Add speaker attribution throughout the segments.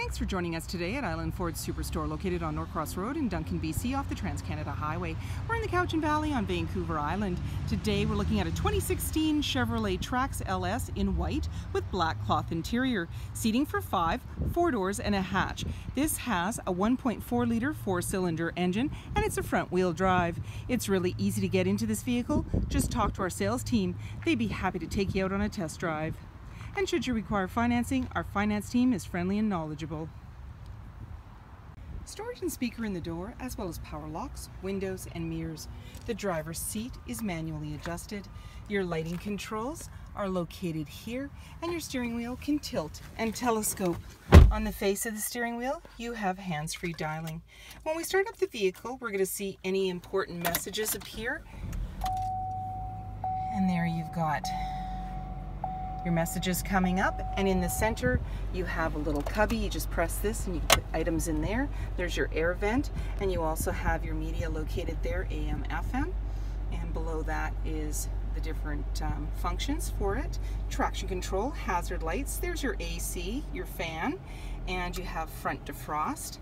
Speaker 1: Thanks for joining us today at Island Ford Superstore, located on Norcross Road in Duncan, BC, off the Trans-Canada Highway. We're in the Cowichan Valley on Vancouver Island. Today we're looking at a 2016 Chevrolet Trax LS in white with black cloth interior. Seating for five, four doors and a hatch. This has a 1.4 liter four-cylinder engine and it's a front-wheel drive. It's really easy to get into this vehicle. Just talk to our sales team. They'd be happy to take you out on a test drive. And should you require financing, our finance team is friendly and knowledgeable. Storage and speaker in the door, as well as power locks, windows, and mirrors. The driver's seat is manually adjusted. Your lighting controls are located here, and your steering wheel can tilt and telescope. On the face of the steering wheel, you have hands-free dialing. When we start up the vehicle, we're going to see any important messages appear. And there you've got your messages coming up and in the center you have a little cubby. You just press this and you put items in there. There's your air vent and you also have your media located there AM FM and below that is the different um, functions for it. Traction control hazard lights there's your AC your fan and you have front defrost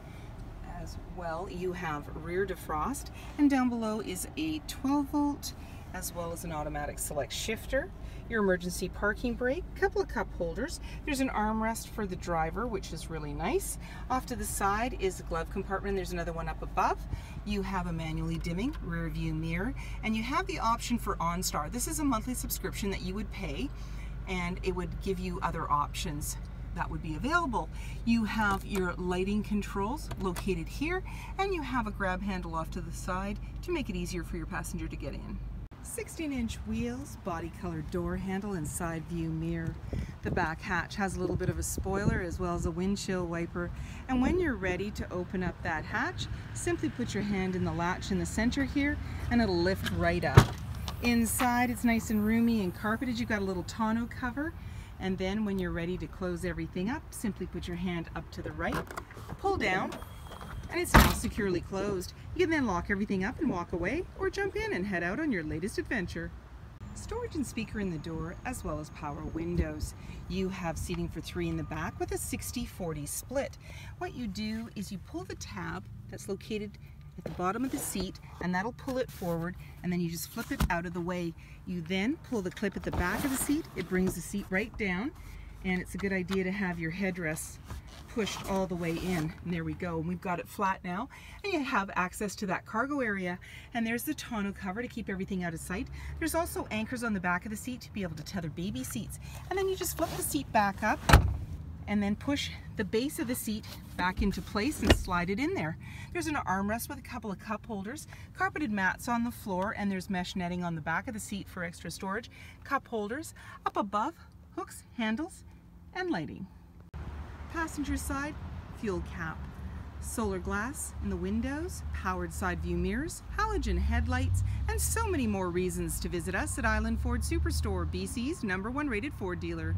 Speaker 1: as well. You have rear defrost and down below is a 12 volt as well as an automatic select shifter, your emergency parking brake, couple of cup holders. There's an armrest for the driver, which is really nice. Off to the side is a glove compartment. There's another one up above. You have a manually dimming rear view mirror, and you have the option for OnStar. This is a monthly subscription that you would pay, and it would give you other options that would be available. You have your lighting controls located here, and you have a grab handle off to the side to make it easier for your passenger to get in. 16 inch wheels, body colored door handle and side view mirror. The back hatch has a little bit of a spoiler as well as a windshield wiper and when you're ready to open up that hatch simply put your hand in the latch in the center here and it'll lift right up. Inside it's nice and roomy and carpeted. You've got a little tonneau cover and then when you're ready to close everything up simply put your hand up to the right, pull down and it's now securely closed. You can then lock everything up and walk away or jump in and head out on your latest adventure. Storage and speaker in the door as well as power windows. You have seating for three in the back with a 60-40 split. What you do is you pull the tab that's located at the bottom of the seat and that'll pull it forward and then you just flip it out of the way. You then pull the clip at the back of the seat. It brings the seat right down and it's a good idea to have your headrest pushed all the way in. And there we go. And we've got it flat now. And you have access to that cargo area. And there's the tonneau cover to keep everything out of sight. There's also anchors on the back of the seat to be able to tether baby seats. And then you just flip the seat back up and then push the base of the seat back into place and slide it in there. There's an armrest with a couple of cup holders, carpeted mats on the floor, and there's mesh netting on the back of the seat for extra storage, cup holders. Up above, hooks, handles, and lighting. Passenger side, fuel cap. Solar glass in the windows, powered side view mirrors, halogen headlights, and so many more reasons to visit us at Island Ford Superstore, BC's number one rated Ford dealer.